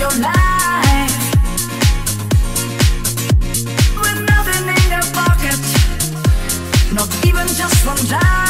your life with nothing in your pocket, not even just one dime.